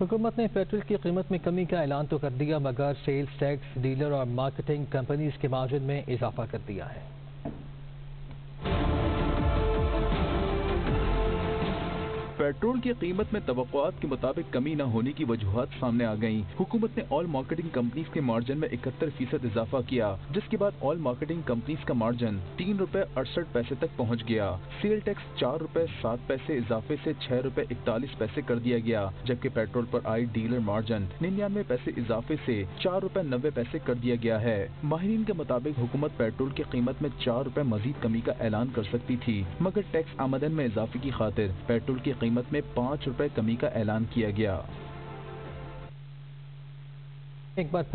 हुकूमत ने पेट्रोल की कीमत में कमी का ऐलान तो कर दिया, मगर सेल्स, टैक्स, डीलर और मार्केटिंग कंपनीज़ के मार्जिन में इजाफा कर दिया है। पेट्रोल की कीमत में तवक्कुआत के मुताबिक कमी न होने की वजूहत सामने आ गईं। हुकूमत ने ऑयल मार्केटिंग कंपनीज़ के मार्जिन में इकहत्तर फ़ीसद इजाफा किया, जिसके बाद ऑयल मार्केटिंग कंपनीज़ का मार्जिन तीन रूपए अड़सठ पैसे तक पहुँच गया सेल टैक्स चार रूपए सात पैसे, इजाफे ऐसी छह रूपए इकतालीस पैसे कर दिया गया, जबकि पेट्रोल आरोप आई डीलर मार्जिन निन्यानवे पैसे इजाफे ऐसी चार रूपए नब्बे पैसे कर दिया गया है माहरीन के मुताबिक हुकूमत पेट्रोल की कीमत में चार रूपए मजीद कमी का ऐलान कर सकती थी, मगर टैक्स आमदन में इजाफे की खातिर पेट्रोल की कीमत में पाँच रुपए कमी का ऐलान किया गया। एक बार फिर